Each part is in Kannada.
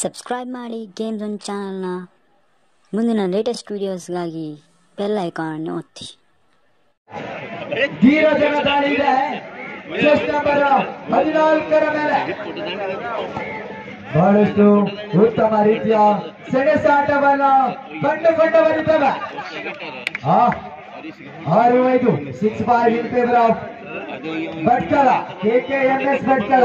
ಸಬ್ಸ್ಕ್ರೈಬ್ ಮಾಡಿ ಗೇಮ್ಸ್ ಒನ್ ಚಾನಲ್ನ ಮುಂದಿನ ಲೇಟೆಸ್ಟ್ ವೀಡಿಯೋಸ್ಗಾಗಿ ಬೆಲ್ ಐಕಾನ್ ಒತ್ತಿ. ಚೆಸ್ ನಂಬರ್ ಹದಿನಾಲ್ಕರ ಮೇಲೆ. ಬಹಳಷ್ಟು ಉತ್ತಮ ರೀತಿಯ ಸೆಣಸಾಟವನ್ನ ಕಂಡುಕೊಂಡು ಬರುತ್ತವೆ ಆರು ಐದು six five of Bhatkal K K M S Bhatkal.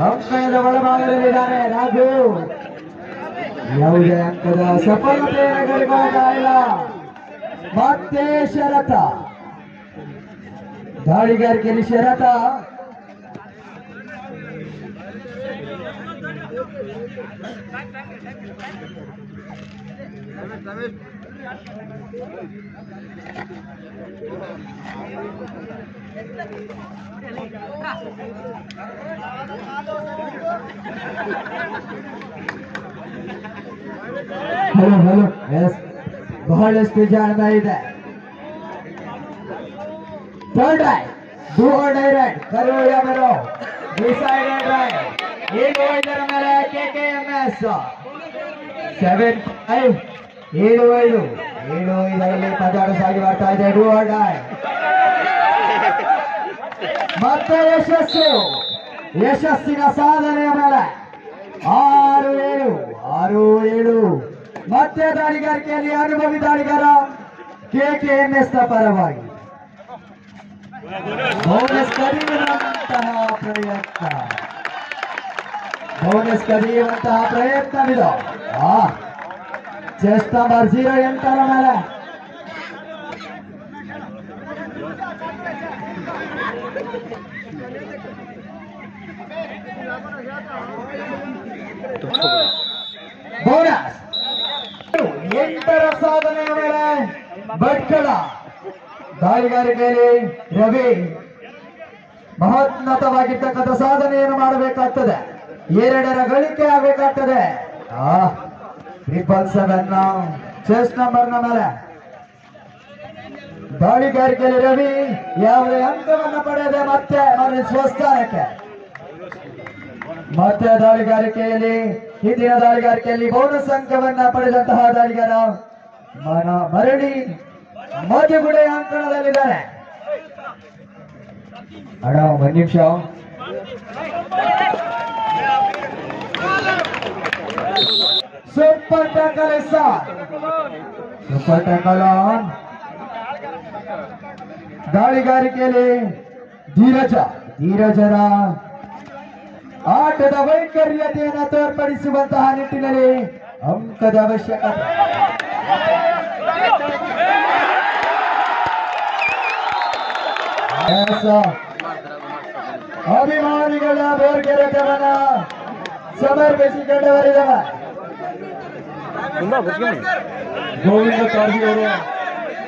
ಅಂಕಣದ ಒಳಭಾಗದಲ್ಲಿದ್ದಾನೆ ರಾಘು ಯಾವುದೇ ಅಂಕದ ಸಫಲತೆಯನ್ನು ಗಳಿಗೋಗ್ತಾ ಇಲ್ಲ ಮತ್ತೆ ಶರತ ದಾಳಿಗಾರಿಕೆಯಲ್ಲಿ ಶರತ ಹಲೋ ಹಲೋ ಎಸ್ ಬಹಳಷ್ಟು ಜಾಣ್ಮ ಇದೆ third right do or die right ಕರು ಯಾವರು ಡಿಸೈಡೆಡ್ ರೈಟ್ ಏನು ಇದರ ಮೇಲೆ K K M S seven five ಏಳು ಐದು ಏಳು ಐದರಲ್ಲಿ ಪದಾರ್ಥ ಸಾಗಿ ಬರ್ತಾ ಇದೆ ಡೂ ಆರ್ ಡೈ ಮತ್ತೆ ಯಶಸ್ಸು, ಯಶಸ್ಸಿನ ಸಾಧನೆಯ ಮೇಲೆ. ಆರು, ಏಳು ಆರು, ಏಳು. ಮತ್ತೆ ದಾಳಿಗಾರಿಕೆಯಲ್ಲಿ ಅನುಭವಿ ದಾಳಿಗಾರ ಕೆ ಕೆ ಎಂ ಎಸ್ನ ಪರವಾಗಿ. ಬೋನಸ್ ಕದಿಯುವಂತಹ ಪ್ರಯತ್ನ. ಬೋನಸ್ ಕದಿಯುವಂತಹ ಪ್ರಯತ್ನವಿದು. ಆ ಚೆಸ್ಟ್ ಎಂತಾರ ಮೇಲೆ. ಬೋನಸ್. ಎಂಟರ ಸಾಧನೆಯ ಮೇಲೆ ಭಟ್ಕಳ. ದಾಳಿಗಾರಿಕೆಯಲ್ಲಿ ರವಿ ಮಹೋನ್ನತವಾಗಿರ್ತಕ್ಕಂಥ ಸಾಧನೆಯನ್ನು ಮಾಡಬೇಕಾಗ್ತದೆ. ಎರಡರ ಗಳಿಕೆ ಆಗಬೇಕಾಗ್ತದೆ. ಆ. ಟ್ರಿಪಲ್ ಸೆವೆನ್ ಚೆಸ್ನ ಮೇಲೆ ದಾಳಿಗಾರಿಕೆಯಲ್ಲಿ ರವಿ ಯಾವುದೇ ಅಂಕವನ್ನು ಪಡೆಯದೆ ಮತ್ತೆ ಮನೆ ಸ್ವಸ್ಥಾನಕ್ಕೆ. ಮತ್ತೆ ದಾಳಿಗಾರಿಕೆಯಲ್ಲಿ ಹಿಂದಿನ ದಾಳಿಗಾರಿಕೆಯಲ್ಲಿ ಬೋನಸ್ ಅಂಕವನ್ನ ಪಡೆದಂತಹ ದಾಳಿಗಾರ ಮನ ಮರಳಿ ಮಧ್ಯಗುಡೆ ಅಂಕಣದಲ್ಲಿದ್ದಾರೆ. ಅಣ್ಣ, ಒಂದ್ ನಿಮಿಷ. Super tackle super tackle on ದಾಳಿಗಾರಿಕೆಯಲ್ಲಿ Dheeraj ಧೀರಜರ ಆಟದ ವೈಖರ್ಯತೆಯನ್ನು ತೋರ್ಪಡಿಸುವಂತಹ ನಿಟ್ಟಿನಲ್ಲಿ ಅಂಕದ ಅವಶ್ಯಕತೆ Yes, sir. ಅಭಿಮಾನಿಗಳ ಬೋರ್ಗೆರೆ ಗಮನ ಸಮರ್ಪಿಸಿಕೊಂಡವರಿದವ ಗೋವಿಂದ ಕಾಳಜಿ ಅವರು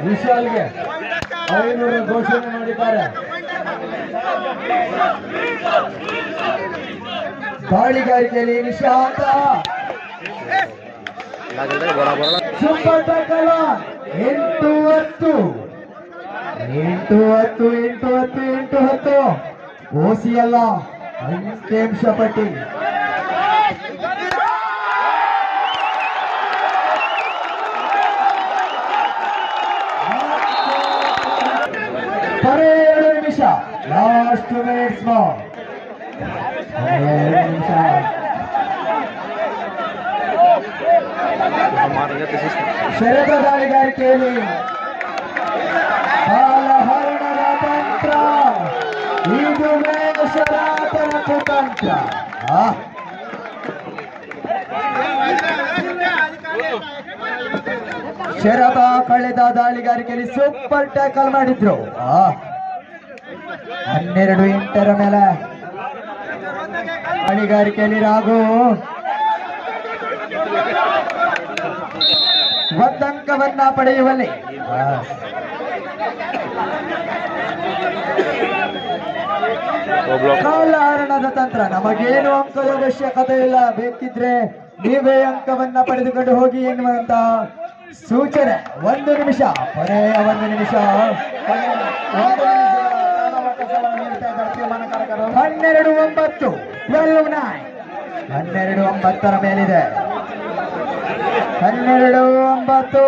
ವಿಶಾಲ್ಗೆ ಐನೂರು ಘೋಷಣೆ ಮಾಡಿದ್ದಾರೆ. ದಾಳಿಗಾರಿಕೆಯಲ್ಲಿ ವಿಶಾಂತ ಸೂಪರ್ ಟೈಕಲ್ ಎಂಟು ಹತ್ತು ಎಂಟು ಹತ್ತು ಎಂಟು ಹತ್ತು ಎಂಟು ಹತ್ತು ಓಸಿ ಅಲ್ಲ ಅಂಕಿಅಂಶ ಲಾಸ್ಟ್ ಮಿನಿಟ್ಸ್ ದಾಳಿಗಾರಿಕೆಯಲ್ಲಿ ಕಾಲಹರಣದ ತಂತ್ರ ಇದು ಸನಾತನ ಕುತಂತ್ರ ಆ? ಶರತ ಕಳೆದ ದಾಳಿಗಾರಿಕೆಯಲ್ಲಿ ಸೂಪರ್ ಟ್ಯಾಕಲ್ ಮಾಡಿದ್ರು ಆ? ಹನ್ನೆರಡು ಎಂಟರ ಮೇಲೆ. ಗಣಿಗಾರಿಕೆಯಲ್ಲಿ ರಾಘು. ಒಂದಂಕವನ್ನ ಪಡೆಯುವಲ್ಲಿ. ಕಾಲಾರಣದ ತಂತ್ರ. ನಮಗೇನು ಅಂಕದ ಅವಶ್ಯಕತೆ ಇಲ್ಲ ಬೇಕಿದ್ರೆ ನೀವೇ ಅಂಕವನ್ನ ಪಡೆದುಕೊಂಡು ಹೋಗಿ ಎನ್ನುವಂತ ಸೂಚನೆ. ಒಂದು ನಿಮಿಷ. ಕೊನೆಯ ಒಂದು ನಿಮಿಷ. ಹನ್ನೆರಡು ಒಂಬತ್ತು. ಟ್ವೆಲ್ವ್ ನೈನ್ ಹನ್ನೆರಡು ಒಂಬತ್ತರ ಮೇಲಿದೆ. ಹನ್ನೆರಡು ಒಂಬತ್ತು.